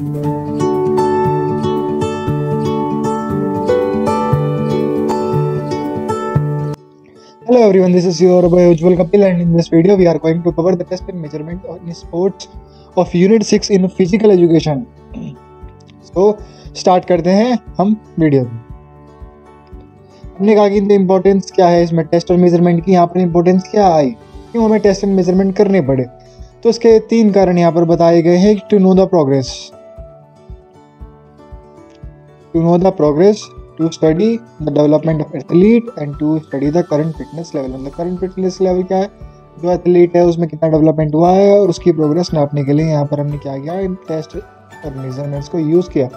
Hello everyone, this is your boy Ujjwal Kapil and in this video we are going to cover the test and measurement in sports of unit 6 in physical education. So start करते हैं हम video हमने कहा कि इनकी importance क्या है इसमें टेस्ट और मेज़रमेंट की यहाँ पर इम्पोर्टेंस क्या आई क्यों हमें टेस्ट एंड मेज़रमेंट करने पड़े तो इसके तीन कारण यहाँ पर बताए गए हैं to know the progress to know the progress to study the development of athlete and to study the current fitness level. And the current fitness level क्या है? जो एथलीट है, उसमें कितना डेवलपमेंट हुआ है और उसकी प्रोग्रेस नापने के लिए यहाँ पर हमने क्या किया? टेस्ट और मेजरमेंट्स को यूज़ किया।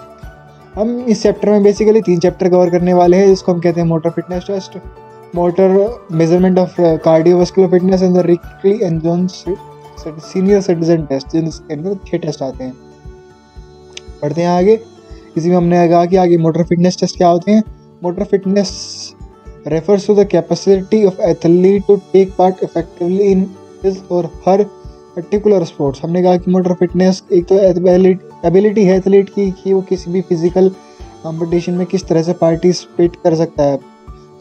हम इस चैप्टर में बेसिकली तीन चैप्टर कवर करने वाले हैं। जिसको हम कहते हैं motor fitness test motor measurement of cardiovascular fitness and the रिकली and senior citizen test जिनके अंदर छः टेस्ट आते हैं। पढ़ते हैं आगे। इसी में हमने कहा कि आगे मोटर फिटनेस टेस्ट क्या होते हैं? Motor fitness refers to the capacity of athlete to take part effectively in his or her particular sports हमने कहा कि मोटर फिटनेस एक तो एबिलिटी है एथलीट की, कि वो किसी भी फ़िज़िकल कंपटीशन में किस तरह से पार्टिसिपेट कर सकता है।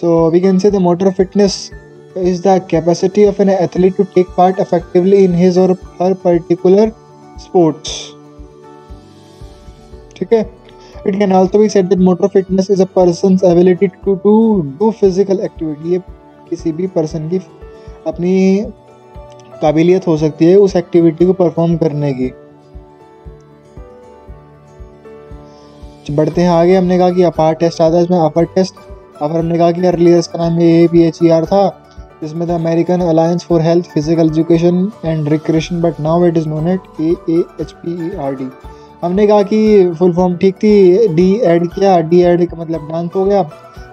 तो we can say the motor fitness is the capacity of an athlete to take part effectively in his or her particular sports ठीक है? It can also be said that motor fitness is a person's ability to, to do physical activity. ये किसी भी person की अपनी काबिलियत हो सकती है उस एक्टिविटी को परफॉर्म करने की। बढ़ते हैं आगे। हमने कहा कि अपार टेस्ट आता है इसमें अपर टेस्ट अपर हमने कहा कि अर्लियर इसका नाम A P H E R था जिसमें the American alliance for health physical education and recreation but now it is known at A H P E R D हमने कहा कि फुल फॉर्म ठीक थी डी एड किया डी एड का मतलब डांस हो गया।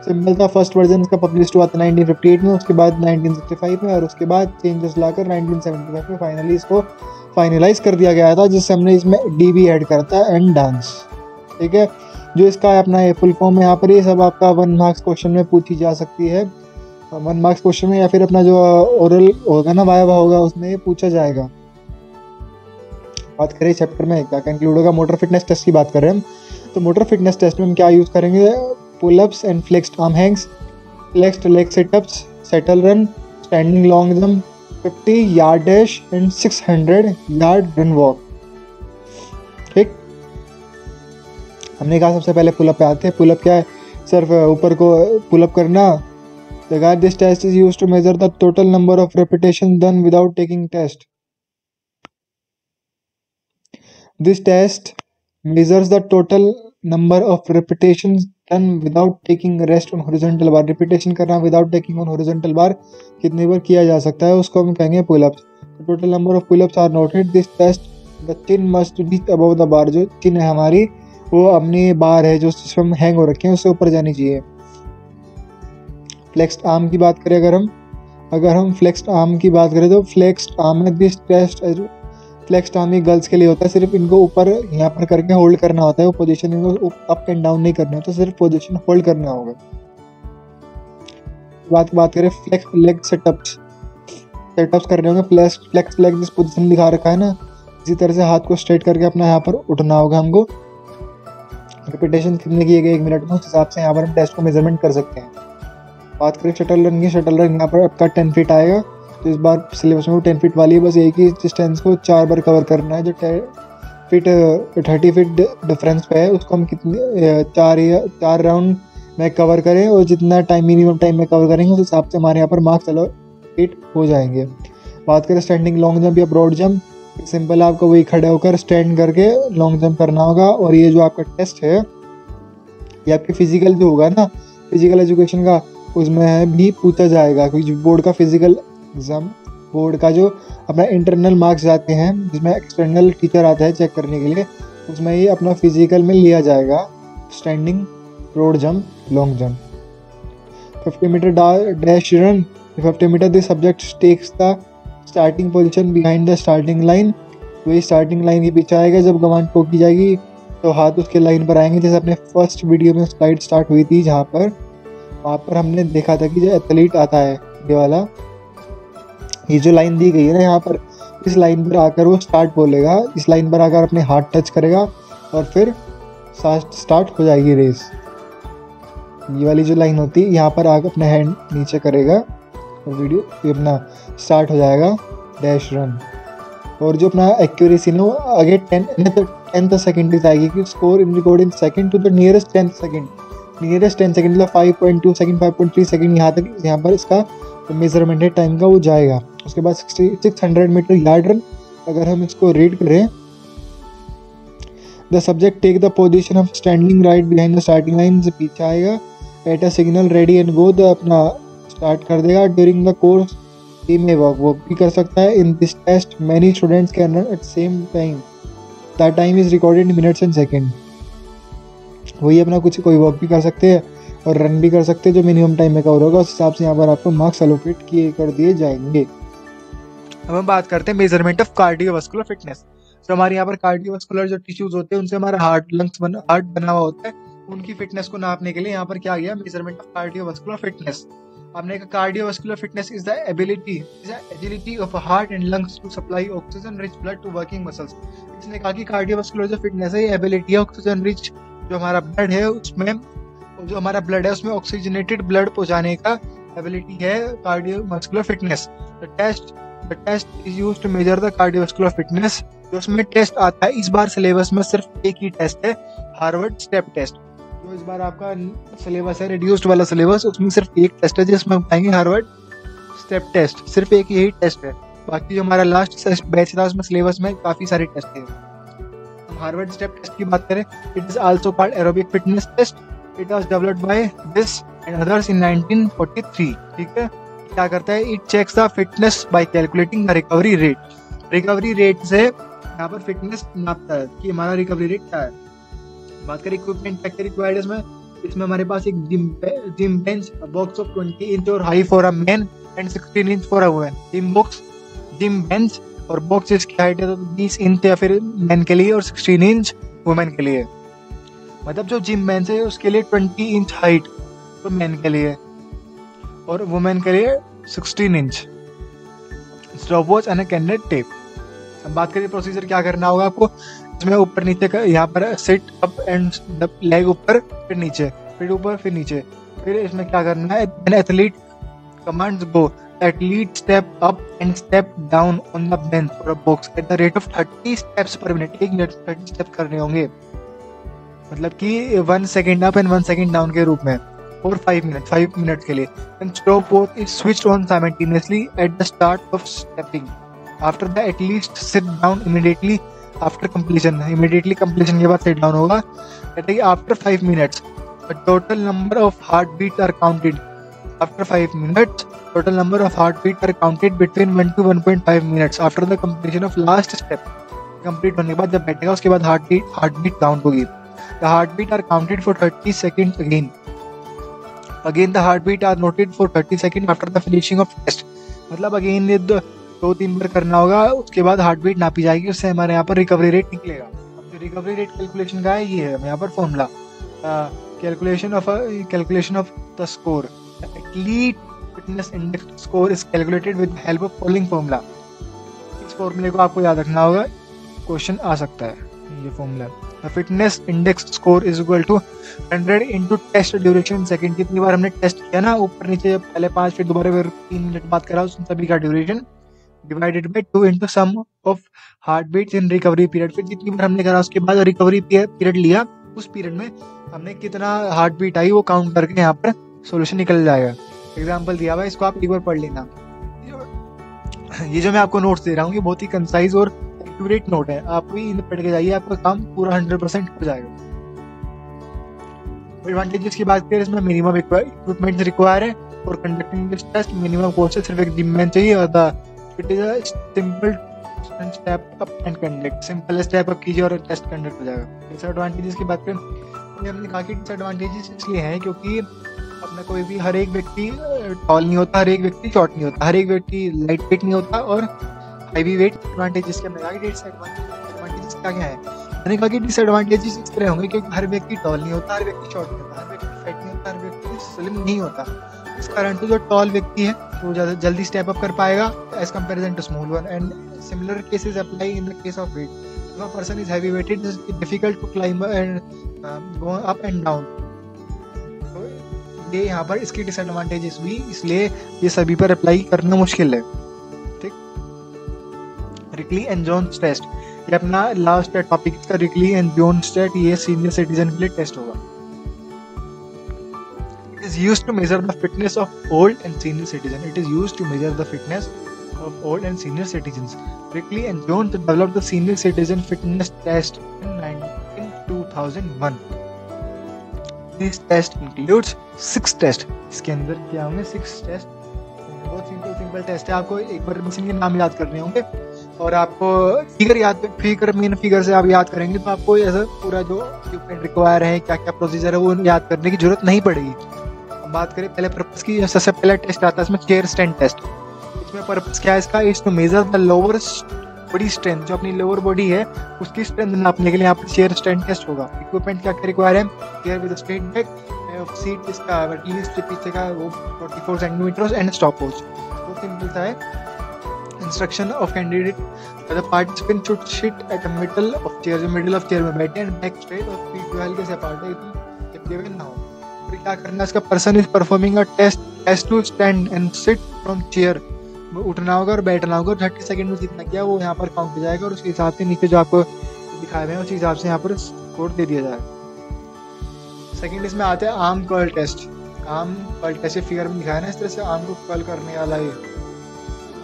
सिंपल था फ़र्स्ट वर्जन इसका पब्लिश हुआ था 1958 में, उसके बाद 1965 में, और उसके बाद चेंजेस लाकर 1975 में फाइनली इसको फाइनलाइज कर दिया गया था, जिससे हमने इसमें डी भी ऐड करता है एंड डांस ठीक है? जो इसका अपना ये फुल फॉर्म है, यहाँ पर ये सब आपका वन मार्क्स क्वेश्चन में पूछी जा सकती है। वन मार्क्स क्वेश्चन में या फिर अपना जो ओरल होगा ना, वाया होगा, उसमें पूछा जाएगा। बात करें चैप्टर में, क्या इंक्लूड होगा? मोटर फिटनेस टेस्ट की बात कर करें हम। तो मोटर फिटनेस टेस्ट में हम क्या यूज़ करेंगे? Pull ups and flexed arm hangs flexed leg sit ups shuttle run standing long jump 50 yard dash and 600 yard run walk ठीक? हमने कहा सबसे पहले पुलअप पे आते हैं। पुलअप क्या है? सिर्फ़ ऊपर को पुलअप करना। The guide this test is used to measure the total number of repetitions done without taking test. This test measures the total number of repetitions done without taking rest on horizontal bar. Repetition करना without taking on horizontal bar कितनी बार किया जा सकता है उसको हम कहेंगे total number of pull ups are noted. This test the chin must be above the bar. जो chin है हमारी वो अपनी बार है जो सिस्टम हैंग हो रखे हैं उससे ऊपर जानी चाहिए फ्लेक्स्ड आर्म की बात करें अगर हम अगर हम फ्लेक्स्ड आर्म की बात करें तो फ्लेक्स्ड आर्म में दिस टेस्ट फ्लेक्स ये गर्ल्स के लिए होता है, सिर्फ़ इनको ऊपर यहाँ पर करके होल्ड करना होता है, वो पोजीशन इनको अप एंड डाउन नहीं करना होता सिर्फ़ पोजीशन होल्ड करना होगा। बात बात करें फ्लेक्स लेग सेटअप्स सेटअप्स कर रहे होंगे फ्लेक्स फ्लेक्स लेग जिस पोजीशन दिखा रखा है ना, इसी तरह से हाथ को स्ट्रेट करके अपना यहाँ पर उठना होगा हमको। रिपीटेशन कितने गए एक मिनट में, उस हिसाब से यहाँ पर हम टेस्ट को मेज़रमेंट कर सकते हैं। बात करें शटल रन की शटल रन यहाँ पर आपका टेन फीट आएगा। तो इस बार सिलेबस में वो टेन फीट वाली है, बस एक ही डिस्टेंस को चार बार कवर करना है, जो फीट थर्टी फीट डिफरेंस पे है, उसको हम कितने चार या, चार राउंड में कवर करें और जितना टाइम मिनिमम टाइम में कवर करेंगे, उस हिसाब से हमारे यहाँ पर मार्क्स चलो फिट हो जाएँगे। बात करें स्टैंडिंग लॉन्ग जंप या ब्रॉड जंप सिंपल आपको वही खड़े होकर स्टैंड करके लॉन्ग जंप करना होगा और ये जो आपका टेस्ट है, ये आपके फ़िज़िकल जो होगा ना फ़िज़िकल एजुकेशन का, उसमें भी पूछा जाएगा, क्योंकि बोर्ड का फ़िज़िकल एग्ज़ाम बोर्ड का जो अपना इंटरनल मार्क्स जाते हैं, जिसमें एक्सटर्नल टीचर आता है चेक करने के लिए, उसमें ये अपना फ़िज़िकल में लिया जाएगा standing broad jump long jump fifty metre dash run fifty metre this subject takes the starting position behind the starting line वही स्टार्टिंग लाइन के पीछे आएगा, जब कमांड ठोकी जाएगी तो हाथ उसके लाइन पर आएँगे, जैसे अपने फ़र्स्ट वीडियो में स्लाइड स्टार्ट हुई थी जहाँ पर, वहाँ पर हमने देखा था कि जो एथलीट आता है, ये वाला ये जो लाइन दी गई है ना यहाँ पर, इस लाइन पर आकर वो स्टार्ट बोलेगा। इस लाइन पर आकर अपने हाथ टच करेगा और फिर स्टार्ट हो जाएगी रेस ये वाली जो लाइन होती है यहाँ पर आकर अपना हैंड नीचे करेगा और वीडियो ये अपना स्टार्ट हो जाएगा डैश रन और जो अपना एक्यूरेसी ना, वो आगे टेन टेंथ सेकेंड तक आएगी कि score in record in second to the nearest tenth second nearest ten second मतलब five point two second five point three second यहाँ तक, यहाँ पर इसका मेज़रमेंट है टाइम का वो जाएगा। उसके बाद six hundred metre yard run अगर हम इसको रीड करें the subject take the position of standing right behind the starting line से पीछे आएगा। At a signal ready and go the अपना स्टार्ट कर देगा। ड्यूरिंग द कोर्स टीम में वर्क वर्क भी कर सकता है। In this test many students can run at same time the time is recorded minutes and second वही अपना कुछ, कोई वर्क भी कर सकते हैं। और रन भी कर सकते हैं, जो मिनिमम टाइम में कवर होगा। उस हिसाब से यहाँ पर आपको मार्क्स एलोकेट किए कर दिए जाएँगे। अब हम बात करते हैं मेज़रमेंट ऑफ़ कार्डियोवास्कुलर फिटनेस तो हमारे यहाँ पर कार्डियोवास्कुलर जो टिश्यूज होते हैं, उनसे हमारा हार्ट लंग्स बना हार्ट बना हुआ होता है। उनकी फिटनेस को नापने के लिए यहाँ पर क्या गया? मेज़रमेंट ऑफ़ कार्डियोवास्कुलर फिटनेस आपने कहा cardiovascular fitness is the ability is the agility of heart and lungs to supply oxygen rich blood to working muscles इसने कहा कि कार्डियोवास्कुलर जो फिटनेस है, ये एबिलिटी है ऑक्सीजन रिच जो हमारा ब्लड है, उसमें जो हमारा ब्लड है, उसमें ऑक्सीजनेटेड ब्लड पहुँचाने का एबिलिटी है cardiovascular fitness the test the test is used to measure the cardiovascular fitness जो उसमें टेस्ट आता है, इस बार सिलेबस में सिर्फ़ एक ही टेस्ट है हार्वर्ड स्टेप टेस्ट जो इस बार आपका सिलेबस है रिड्यूस्ड वाला सिलेबस उसमें सिर्फ़ एक टेस्ट है जिसमें हम पाएँगे हार्वर्ड स्टेप टेस्ट सिर्फ़ एक यही टेस्ट है। बाकी जो हमारा लास्ट बैच था, उसमें सिलेबस में काफ़ी सारे टेस्ट थे। हम हार्वर्ड स्टेप टेस्ट की बात करें it is also called aerobic fitness test it was developed by this and others in 1943 ठीक है? क्या करता है? It checks the fitness by calculating the recovery rate recovery rate से यहाँ पर फिटनेस नापता है कि हमारा रिकवरी रेट क्या है? बात करें इक्विपमेंट फैक्टर रिक्वायर्ड इसमें इसमें हमारे पास एक gym gym bench box of 20 inch और high for a man and 16 inch for a women gym box gym bench और बॉक्स इसकी हाइट है? तो 20 इंच या फिर मैन के लिए और 16 इंच वुमेन के लिए। मतलब जो जिम बेंच है, उसके लिए 20 इंच हाइट तो मैन के लिए। और वुमेन के लिए 16 inch stop watch and candid tape अब बात करें प्रोसीजर क्या करना होगा आपको? इसमें ऊपर नीचे का, यहाँ पर सिट अप एंड लेग ऊपर, फिर नीचे। फिर ऊपर, फिर नीचे। फिर इसमें क्या करना है? Athlete commands go athlete step up and step down on the bench a box at the rate of 30 steps per minute एक मिनट 30 स्टेप करने होंगे। मतलब कि one second up and one second down के रूप में four five minute five minute के लिए। And stroke port is switch on simultaneously at the start of stepping after the athlete sit down immediately after completion immediately completion के बाद sit down होगा। कहते हैं after five minutes total number of heart beat are counted after five minute total number of heart beat are counted between one two one point five minutes after the completion of last step complete होने के बाद जब बैठेगा, उसके बाद heart beat heart beat down होगी। Heart beat are counted for 30 second again again the heart beat are noted for 30 second after the finishing of test मतलब again ये दो तीन बार करना होगा, उसके बाद हार्ट बीट नापी जाएगी, उससे हमारे यहाँ पर रिकवरी रेट निकलेगा। अब जो रिकवरी रेट कैलकुलेशन का है, ये है यहाँ पर formula calculation of calculation of the score athlete fitness index score is calculated with help of following formula इस फॉर्मूले को आपको याद रखना होगा क्वेश्चन आ सकता है। ये formula fitness index score is equal to hundred into test duration second कितनी बार हमने टेस्ट किया ना, ऊपर नीचे पहले पाँच, फिर दोबारा फिर तीन मिनट बात करा, उस सभी का duration divided by two into sum of heart beat in recovery period फिर जितनी बार हमने करा, उसके बाद रिकवरी पीरियड लिया, उस पीरियड में हमने कितना हार्ट बीट आई, वो काउंट करके यहाँ पर सोल्यूशन निकल जाएगा। एग्ज़ाम्पल दिया हुआ इसको आप एक बार पढ़ लेना। ये जो मैं आपको नोट्स दे रहा हूँ, ये बहुत ही कंसाइज और एक्यूरेट नोट है। आप भी पढ़ के जाइए, आपका काम पूरा हंड्रेड परसेंट हो जाएगा। एडवांटेजेस की बात करें, इसमें मिनिमम इक्विपमेंट रिक्वायर है और conducting this test minimum course सिर्फ़ एक जिम चाहिए और it is a simple step up and conduct simple step up कीजिए और टेस्ट कंडक्ट हो जाएगा। डिसएडवांटेजेस की बात करें हमने कहा कि डिसएडवांटेजेस इसलिए हैं क्योंकि अपना कोई भी हर एक व्यक्ति टॉल नहीं होता, हर एक व्यक्ति शॉर्ट नहीं होता, हर एक व्यक्ति लाइट वेट नहीं होता और हैवी वेट एडवांटेजेस के हमने कहा कि डिसएडवांटेजेस क्या क्या है? मैंने कहा कि डिसएडवांटेजेस इस तरह होंगे क्योंकि हर व्यक्ति टॉल नहीं होता हर व्यक्ति शॉर्ट नहीं होता हर व्यक्ति फैट नहीं होता हर व्यक्ति स्लिम नहीं होता। इस कारण से जो टॉल व्यक्ति है वो ज़्यादा जल्दी स्टेप अप कर पाएगा as comparison to small one and similar cases apply in the case of weight if a person is heavy weighted it is difficult to climb and um, go up and तो ये यहाँ पर इसकी disadvantages भी इसलिए ये सभी पर अप्लाई करना मुश्किल है। रिकली एंड जोन्स टेस्ट ये अपना लास्ट टॉपिक का रिकली एंड जोन्स टेस्ट ये सीनियर सिटीजन के लिए टेस्ट होगा is used to measure the fitness of old and senior citizens. It is used to measure the fitness of old and senior citizens. Rickley and Jones developed the senior citizen fitness test in, in 2001. This test includes six tests. इसके अंदर क्या होंगे six test बहुत simple simple test है आपको एक बार machine के नाम याद करने होंगे और आपको फिगर याद फिगर मेन फिगर से आप याद करेंगे तो आपको ऐसा पूरा जो इक्विपमेंट रिक्वायर है क्या क्या प्रोसीजर है, वो याद करने की ज़रूरत नहीं पड़ेगी। हम बात करें पहले पर्पस की सबसे पहला टेस्ट आता है इसमें चेयर स्टैंड टेस्ट इसमें पर्पस क्या है इसका? To measure the lower body strength जो अपनी लोअर बॉडी है, उसकी स्ट्रेंथ नापने के लिए यहाँ पर चेयर स्टैंड टेस्ट होगा। इक्विपमेंट क्या क्या रिक्वायर है chair with straight back seat इसका पीछे का, वो 44 सेंटीमीटर एंड स्टॉप वॉच वो सिंपल सा है। Instruction of candidate the participant should sit at the middle of chair जो मिडल ऑफ़ चेयर में बैठे एंड बैक स्ट्रेट और फीट जो हल्के से अपार्ट है इफ़ गिवन ना हो। फिर क्या करना है इसका person is performing a test test to stand and sit from chair उठना होगा और बैठना होगा थर्टी सेकंड में जितना किया वो यहाँ पर काउंट हो जाएगा और उसके हिसाब से नीचे जो आपको दिखाए हुए हैं, उस हिसाब से यहाँ पर स्कोर दे दिया जाएगा। सेकंड इसमें आते हैं arm curl test arm curl test figure में दिखाया ना, इस तरह से आर्म को कर्ल करने वाला ये।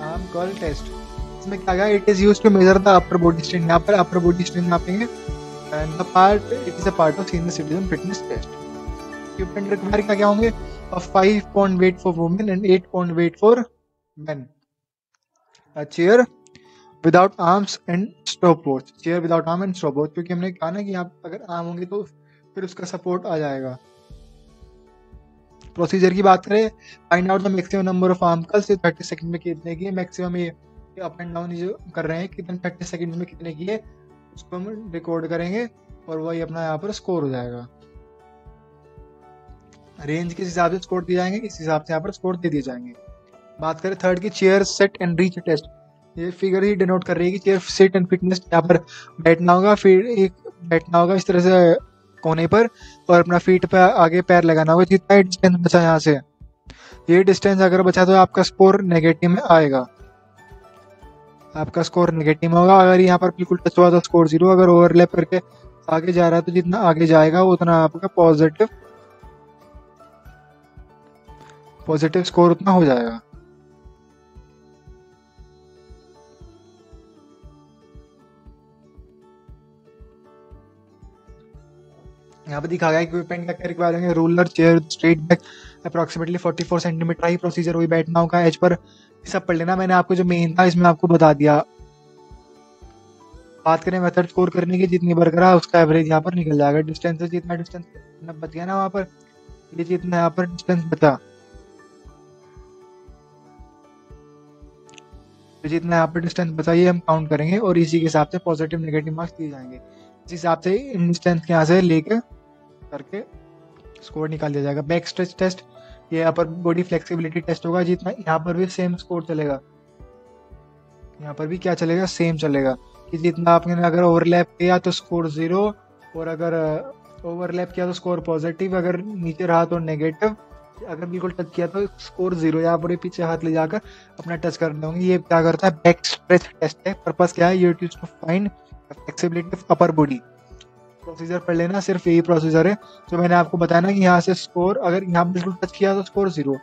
आर्म कर्ल टेस्ट इसमें क्या गया? It is use to measure the upper body strength यहाँ पर upper body strength नापेंगे and the part it is a part of senior citizen fitness test equipment require क्या क्या होंगे? Five pound weight for women and eight pound weight for men chair without arms and stopwatch chair without arm and stopwatch क्योंकि हमने कहा ना कि आप अगर आर्म होंगे तो फिर उसका सपोर्ट आ जाएगा। प्रोसीजर की बात करें find out the maximum number of arm curl से थर्टी सेकंड में कितने की मैक्सिमम ये अप एंड डाउन जो कर रहे हैं, कितने थर्टी सेकंड में कितने की है, उसको हम रिकॉर्ड करेंगे और वही अपना यहाँ पर स्कोर हो जाएगा। रेंज किस हिसाब से स्कोर दिए जाएँगे इस हिसाब से यहाँ पर स्कोर दे दिए जाएँगे। बात करें थर्ड की chair sit and reach test ये फिगर ही डिनोट कर रही है कि चेयर सेट एंड फिटनेस यहाँ पर बैठना होगा, फिर एक बैठना होगा, इस तरह से कोने पर और अपना फीट पे आगे पैर लगाना होगा, जितना डिस्टेंस बचा यहाँ से। ये डिस्टेंस अगर बचा तो आपका स्कोर नेगेटिव में आएगा। आपका स्कोर नेगेटिव में होगा। अगर यहाँ पर बिल्कुल टच हुआ तो स्कोर ज़ीरो अगर ओवरलैप करके आगे जा रहा है तो जितना आगे जाएगा, उतना आपका पॉजिटिव पॉजिटिव स्कोर उतना हो जाएगा। यहाँ पे दिखा गया इक्विपमेंट का क्या रिक्वायर होंगे ruler, chair, straight back approximately 44 centimetre ही प्रोसीजर वही बैठना होगा एज पर। सब पढ़ लेना, मैंने आपको जो मेन था, इसमें आपको बता दिया। बात करें मेथड स्कोर करने की, जितनी बरकरार उसका एवरेज यहाँ पर निकल जाएगा। डिस्टेंस जितना डिस्टेंस बच गया ना वहाँ पर? ये जितना यहाँ पर डिस्टेंस बचा। जितना यहाँ पर डिस्टेंस बताइए हम काउंट करेंगे और इसी के हिसाब से पॉजिटिव नेगेटिव मार्क्स दिए जाएँगे। इस हिसाब से डिस्टेंस के यहाँ से लेकर करके स्कोर निकाल दिया जाएगा। बैक स्ट्रेच टेस्ट ये यहाँ पर बॉडी फ्लेक्सिबिलिटी टेस्ट होगा जितना यहाँ पर भी सेम स्कोर चलेगा। यहाँ पर भी क्या चलेगा? सेम चलेगा। कि जितना आपने अगर ओवरलैप किया तो स्कोर ज़ीरो और अगर ओवरलैप किया तो स्कोर पॉजिटिव अगर नीचे रहा तो नेगेटिव अगर बिल्कुल टच किया तो स्कोर ज़ीरो यहाँ पर पीछे हाथ ले जाकर अपना टच कर होंगे। ये क्या करता है? बैक स्ट्रेच टेस्ट है। पर्पज क्या है? Use to find flexibility of upper body procedure पढ़ लेना, सिर्फ़ यही प्रोसीजर है। जो मैंने आपको बताया ना कि यहाँ से स्कोर अगर यहाँ बिल्कुल टच किया तो स्कोर ज़ीरो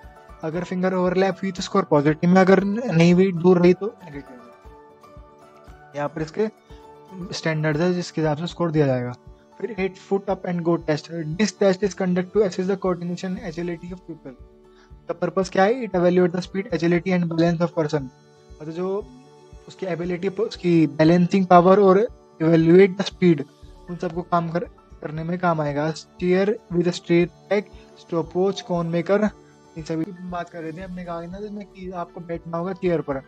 अगर फिंगर ओवरलैप हुई तो स्कोर पॉजिटिव में अगर नहीं हुई दूर रही तो नेगेटिव यहाँ पर इसके स्टैंडर्ड है, जिसके हिसाब से स्कोर दिया जाएगा। फिर eight foot up and go test this test is conduct to assess the coordination agility of people the purpose क्या है? It evaluate the speed agility and balance of person मतलब जो उसकी एबिलिटी उसकी बैलेंसिंग पावर और evaluate the speed उन सबको काम कर, करने में काम आएगा। Chair with straight back stopwatch cone marker इन सभी बात कर रहे थे। हमने कहा ना, जिसमें कि आपको बैठना होगा चेयर पर।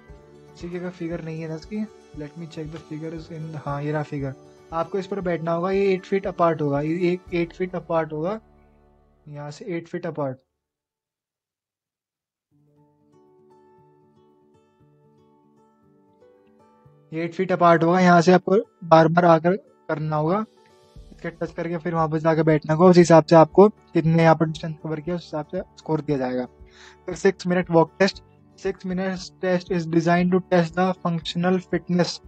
ठीक है फिगर नहीं है ना इसकी let me check the figure इन हाँ ये रहा फिगर आपको इस पर बैठना होगा, ये एट फीट अपार्ट होगा। ये एक एट फीट अपार्ट होगा। यहाँ से eight feet apart eight feet apart होगा। यहाँ से आपको बार बार आकर करना होगा। इसके टच करके फिर वहाँ पर जाकर बैठना होगा। उस हिसाब से आपको कितने यहाँ पर डिस्टेंस कवर किया, उस हिसाब से स्कोर दिया जाएगा। फिर six minute walk test six minute test is design to test the functional fitness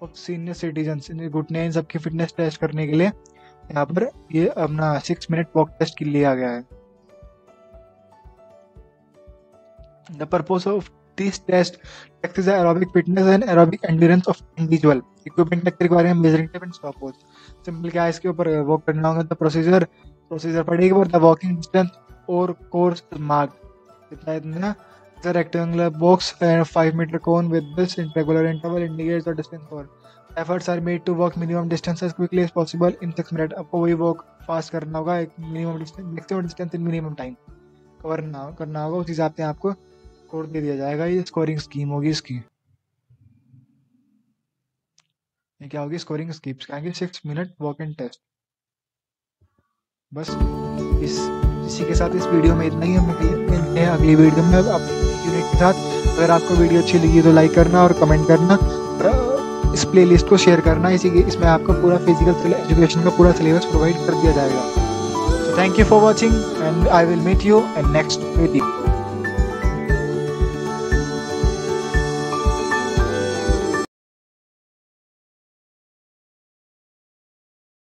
of senior citizen घुटने इन सबकी फिटनेस टेस्ट करने के लिए यहाँ पर ये अपना सिक्स मिनट वॉक टेस्ट के लिए आ गया है। The purpose of this test exercise aerobic fitness and aerobic endurance of individual equipment के रिक्वायर है measuring tape and stopwatch simple क्या है इसके ऊपर वॉक करना होगा द प्रोसीजर प्रोसीजर पर एक द वॉकिंग डिस्टेंस और कोर्स मार्क इतना इतना. The rectangular box and five metre cone with this regular interval indicates the distance for efforts are made to walk minimum distance as quickly as possible in six minute आपको वही walk fast करना होगा, एक minimum distance maximum distance in minimum time cover ना, करना होगा, उस हिसाब से आपको स्कोर दे दिया जाएगा, ये स्कोरिंग स्कीम होगी इसकी। ये क्या होगी? स्कोरिंग स्कीम आएँगे six minute walk and test बस, इस, इसी के साथ इस वीडियो में इतना ही। हम मिलते हैं अगली वीडियो में। अब यूनिट के साथ। अगर आपको वीडियो अच्छी लगी तो लाइक करना और कमेंट करना। इस प्लेलिस्ट को शेयर करना। इसी के, इसमें आपको पूरा फ़िज़िकल एजुकेशन का पूरा सिलेबस प्रोवाइड कर दिया जाएगा। Thank you for watching and I will meet you and next video